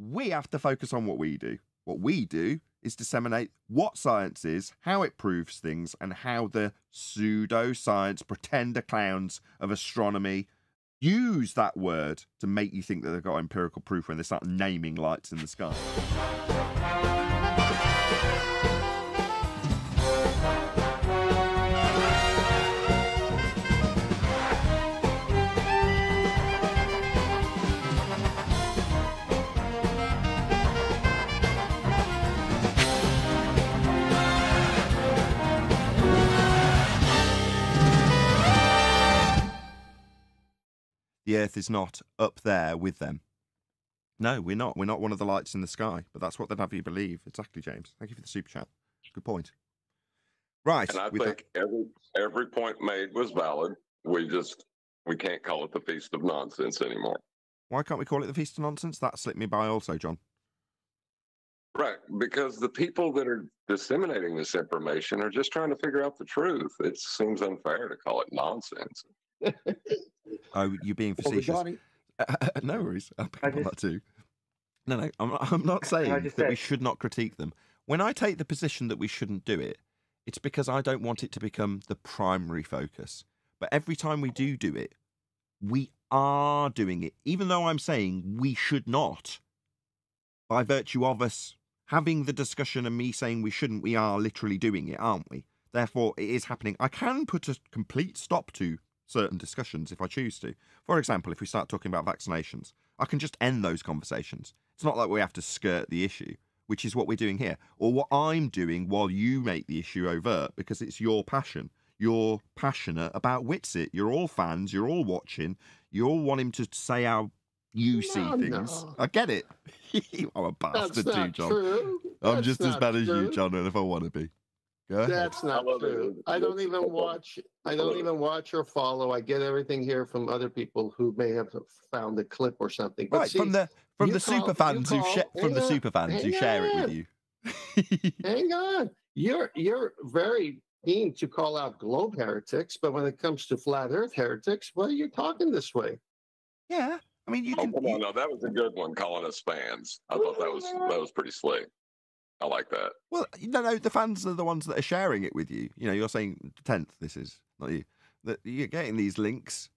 we have to focus on what we do. What we do is disseminate what science is, how it proves things, and how the pseudoscience pretender clowns of astronomy use that word to make you think that they've got empirical proof when they start naming lights in the sky. The Earth is not up there with them. No, we're not. We're not one of the lights in the sky, but that's what they'd have you believe. Exactly, James. Thank you for the super chat. Good point. Right. And I think every every point made was valid. We just we can't call it the feast of nonsense anymore. Why can't we call it the feast of nonsense? That slipped me by also, John. Right, because the people that are disseminating this information are just trying to figure out the truth. It seems unfair to call it nonsense. Oh, you're being Well, facetious. regarding, no worries. I'll pick I up on just- that too. No, no, I'm, I'm not saying that we should not critique them. When I take the position that we shouldn't do it, it's because I don't want it to become the primary focus. But every time we do do it, we are doing it, even though I'm saying we should not. By virtue of us having the discussion and me saying we shouldn't, we are literally doing it, aren't we? Therefore, it is happening. I can put a complete stop to certain discussions if I choose to. For example, if we start talking about vaccinations, I can just end those conversations. It's not like we have to skirt the issue, which is what we're doing here, or what I'm doing while you make the issue overt because it's your passion. You're passionate about Witsit. You're all fans. You're all watching. You all want him to say how you see things. no. I get it. I'm a bastard too, John. true. I'm That's just as bad as you. John, and if I want to be. Go ahead. That's not love it. true. I don't even watch. I don't even watch or follow. I get everything here from other people who may have found a clip or something. But right see, from the from the call- super you fans who call- share from the super fans who hang share it with you. hang on. You're you're very keen to call out globe heretics, but when it comes to flat Earth heretics, well, you're talking this way. yeah, I mean you Oh, can. come you- on, no, that was a good one. Calling us fans, I thought that was that was pretty slick. I like that. Well, no, no, the fans are the ones that are sharing it with you. You know, you're saying tenth. This is not you. That you're getting these links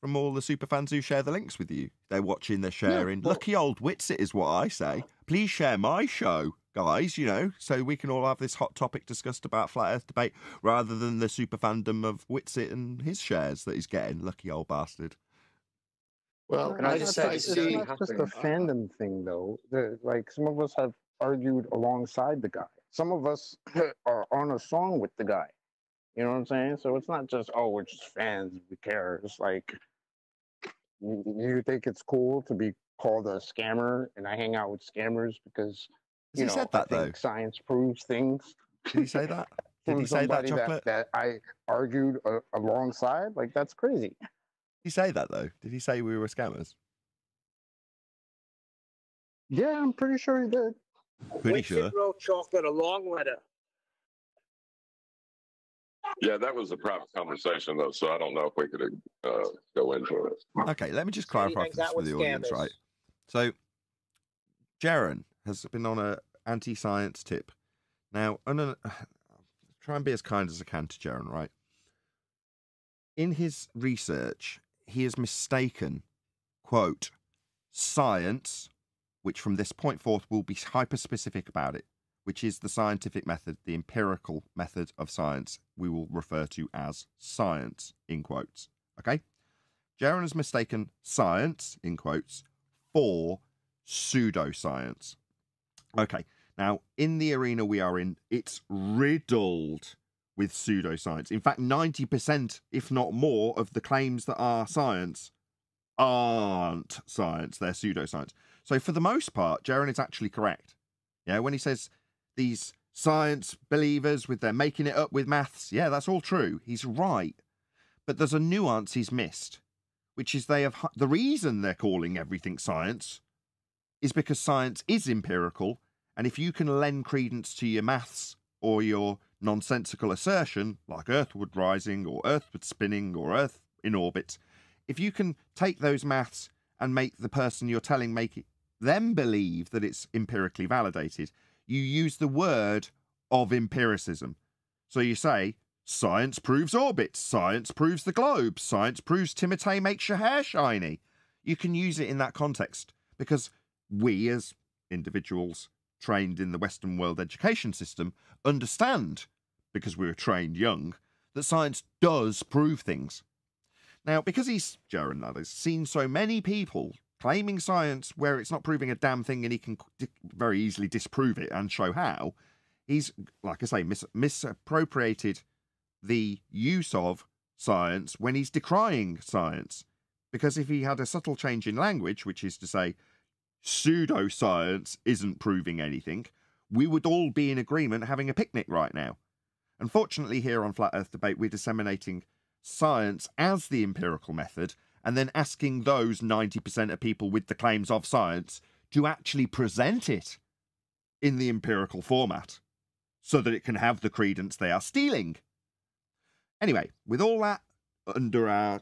from all the super fans who share the links with you. They're watching. They're sharing. well- Lucky old Witsit is what I say. Please share my show, guys. You know, so we can all have this hot topic discussed about flat Earth debate, rather than the super fandom of Witsit and his shares that he's getting. Lucky old bastard. Well, And I I just just said I it's it's see. not not just a fandom thing, though. The, like some of us have argued alongside the guy. Some of us are on a song with the guy. You know what I'm saying? So it's not just oh we're just fans. We care. It's like you, think it's cool to be called a scammer, and I hang out with scammers because you he know said that I though? think science proves things. Did he say that? Did he say that, chocolate? that, that I argued uh, alongside. Like that's crazy. Did he say that though? Did he say we were scammers? Yeah, I'm pretty sure he did. Pretty Winston sure. wrote chocolate a long letter. Yeah, that was a private conversation though, so I don't know if we could uh, go into it. Okay, let me just clarify for, this for with the audience, scammers. right? So, Jeran has been on a anti-science tip. Now, I'm gonna try and be as kind as I can to Jeran, right? In his research, he has mistaken, quote, science, which from this point forth will be hyper-specific about it, which is the scientific method, the empirical method of science, we will refer to as science, in quotes. Okay? Jeran has mistaken science, in quotes, for pseudoscience. Okay, now in the arena we are in, it's riddled with pseudoscience. In fact, 90%, if not more, of the claims that are science aren't science, they're pseudoscience. So for the most part, Jeran is actually correct. Yeah, when he says these science believers with their making it up with maths, yeah, that's all true. He's right. But there's a nuance he's missed which is they have the reason they're calling everything science is because science is empirical and if you can lend credence to your maths or your nonsensical assertion like earthward rising or earthward spinning or earth in orbit if you can take those maths and make the person you're telling make it them believe that it's empirically validated, you use the word of empiricism. So you say, science proves orbits, science proves the globe, science proves Timotei makes your hair shiny. You can use it in that context because we, as individuals trained in the Western world education system, understand, because we were trained young, that science does prove things. Now, because he's, Jeran, that is, seen so many people claiming science where it's not proving a damn thing and he can very easily disprove it and show how, he's, like I say, mis- misappropriated the use of science when he's decrying science. Because if he had a subtle change in language, which is to say, pseudoscience isn't proving anything, we would all be in agreement having a picnic right now. Unfortunately, here on Flat Earth Debate, we're disseminating science as the empirical method and then asking those 90% of people with the claims of science to actually present it in the empirical format so that it can have the credence they are stealing. Anyway, with all that under our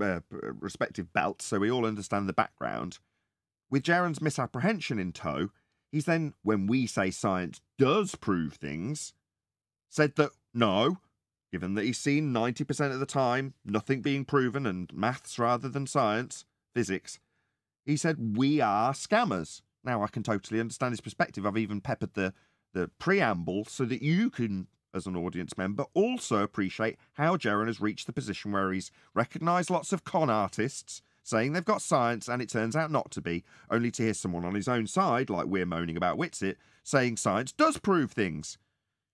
uh, respective belts, so we all understand the background, with Jeran's misapprehension in tow, he's then, when we say science does prove things, said that no, given that he's seen 90% of the time nothing being proven and maths rather than science, physics, he said we are scammers. Now I can totally understand his perspective. I've even peppered the, the preamble so that you can, as an audience member, also appreciate how Jeran has reached the position where he's recognised lots of con artists saying they've got science and it turns out not to be, only to hear someone on his own side, like we're moaning about Witsit, saying science does prove things.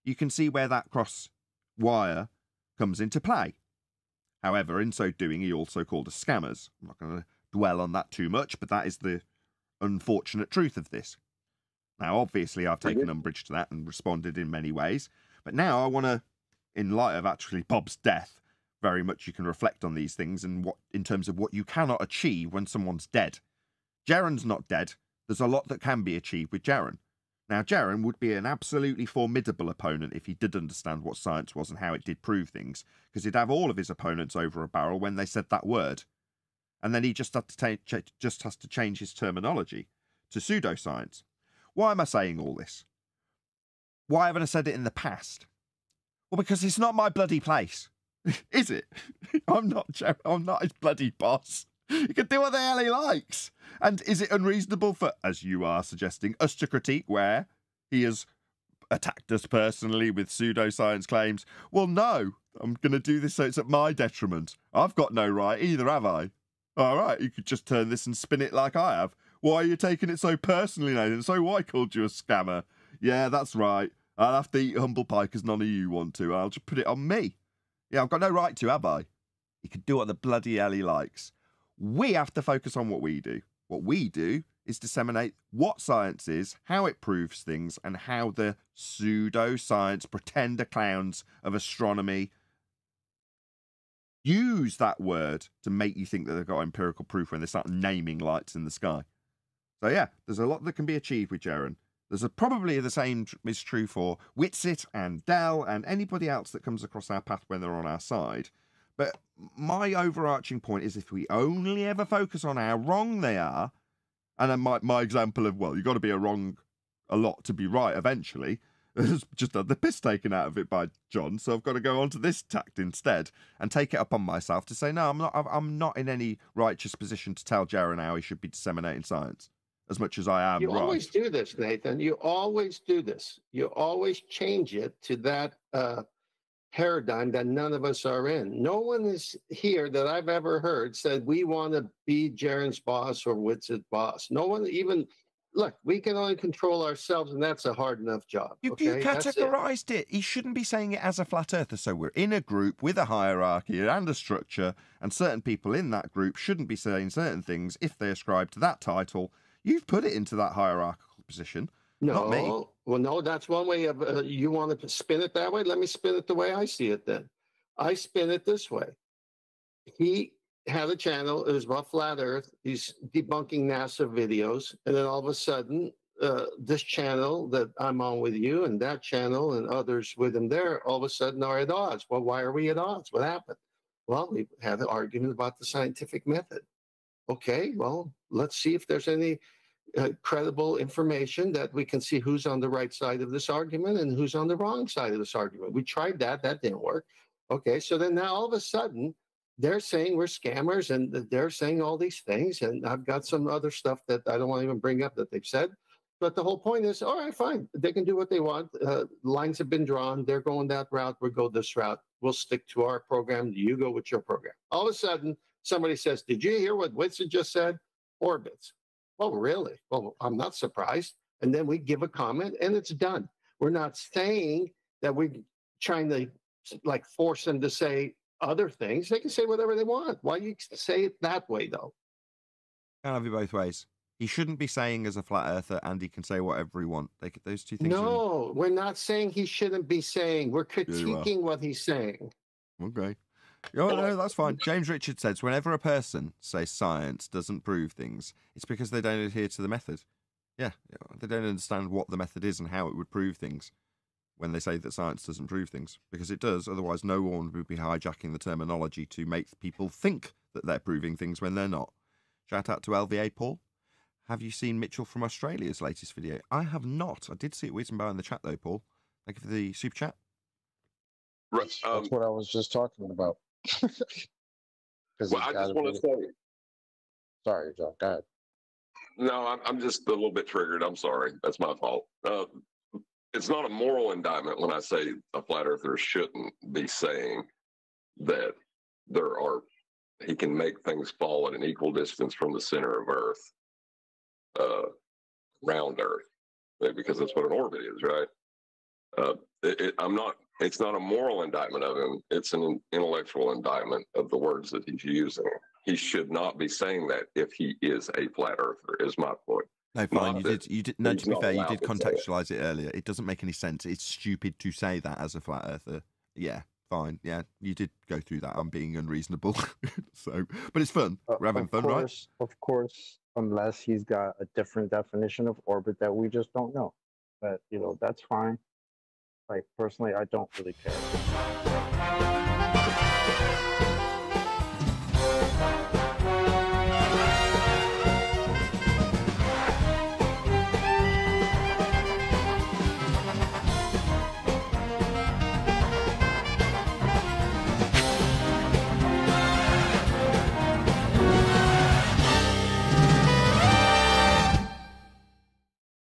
You can see where that cross wire comes into play. However, in so doing, he also called us scammers. I'm not going to dwell on that too much, but that is the unfortunate truth of this. Now, obviously, I've taken umbrage to that and responded in many ways, but now I want to, in light of actually Bob's death, very much you can reflect on these things and what in terms of what you cannot achieve when someone's dead. Jeran's not dead. There's a lot that can be achieved with Jeran. Now, Jeran would be an absolutely formidable opponent if he did understand what science was and how it did prove things, because he'd have all of his opponents over a barrel when they said that word. And then he just, had to ta- just has to change his terminology to pseudoscience. Why am I saying all this? Why haven't I said it in the past? Well, because it's not my bloody place. Is it? I'm not Jeran. I'm not his bloody boss. He can do what the hell he likes. And is it unreasonable for, as you are suggesting, us to critique where he has attacked us personally with pseudoscience claims? Well, no. I'm going to do this so it's at my detriment. I've got no right either, have I? All right, you could just turn this and spin it like I have. Why are you taking it so personally, Nathan? So why called you a scammer? Yeah, that's right. I'll have to eat humble pie because none of you want to. I'll just put it on me. Yeah, I've got no right to, have I? He can do what the bloody hell he likes. We have to focus on what we do. What we do is disseminate what science is, how it proves things, and how the pseudo-science pretender clowns of astronomy use that word to make you think that they've got empirical proof when they start naming lights in the sky. So yeah, there's a lot that can be achieved with Jeran. There's a, probably the same is true for Witsit and Dell and anybody else that comes across our path when they're on our side. But my overarching point is if we only ever focus on how wrong they are, and then my, my example of, well, you've got to be a wrong a lot to be right eventually, has just had the piss taken out of it by John, so I've got to go on to this tact instead and take it upon myself to say, no, I'm not, I'm not in any righteous position to tell Jeran how he should be disseminating science as much as I am You right. always do this, Nathan. You always do this. You always change it to that uh, paradigm that none of us are in. No one is here that I've ever heard said we want to be Jeran's boss or Witz's boss. No one even look. We can only control ourselves, and that's a hard enough job. You, okay? you That's it. categorized it. He shouldn't be saying it as a flat earther. So we're in a group with a hierarchy and a structure, and certain people in that group shouldn't be saying certain things if they ascribe to that title. You've put it into that hierarchical position. No, Not me. Well, no, that's one way of uh, you want to spin it that way. Let me spin it the way I see it. Then I spin it this way. He had a channel. It was about flat Earth. He's debunking NASA videos, and then all of a sudden, uh, this channel that I'm on with you, and that channel, and others with him there, all of a sudden are at odds. Well, why are we at odds? What happened? Well, we had an argument about the scientific method. Okay, well, let's see if there's any uh, credible information that we can see who's on the right side of this argument and who's on the wrong side of this argument. We tried that, that didn't work. Okay, so then now all of a sudden they're saying we're scammers and they're saying all these things. And I've got some other stuff that I don't want to even bring up that they've said. But the whole point is, all right, fine. They can do what they want. Uh, lines have been drawn. They're going that route. We'll go this route. We'll stick to our program. You go with your program. All of a sudden, somebody says, Did you hear what Witsit just said? Orbits. Oh, really? Well, I'm not surprised. And then we give a comment and it's done. We're not saying that we're trying to like force them to say other things. They can say whatever they want. Why you say it that way, though? Can't have it both ways. He shouldn't be saying as a flat earther, and he can say whatever he wants. They, those two things. No, we're not saying he shouldn't be saying. We're critiquing what he's saying. Okay. Oh, no, that's fine. James Richard says whenever a person says science doesn't prove things, it's because they don't adhere to the method. Yeah, they don't understand what the method is and how it would prove things when they say that science doesn't prove things, because it does. Otherwise, no one would be hijacking the terminology to make people think that they're proving things when they're not. Shout out to LVA Paul. Have you seen Mitchell from Australia's latest video? I have not. I did see it whizzing by in the chat though, Paul. Thank you for the super chat. Right, um, That's what I was just talking about. well, I just want to say. Sorry, John. Go ahead. No, I'm, I'm just a little bit triggered. I'm sorry. That's my fault. Uh, it's not a moral indictment when I say a flat earther shouldn't be saying that there are he can make things fall at an equal distance from the center of Earth uh, around Earth because that's what an orbit is, right? Uh, it, it, I'm not. It's not a moral indictment of him. It's an intellectual indictment of the words that he's using. He should not be saying that if he is a flat earther. Is my point. No, fine. you did. You did. No, to be fair, you did contextualize it earlier. It doesn't make any sense. It's stupid to say that as a flat earther. Yeah, fine. Yeah, you did go through that. I'm being unreasonable. so, but it's fun. Uh, We're having fun, course, right? Of course, unless he's got a different definition of orbit that we just don't know. But you know, that's fine. Like personally, I don't really care.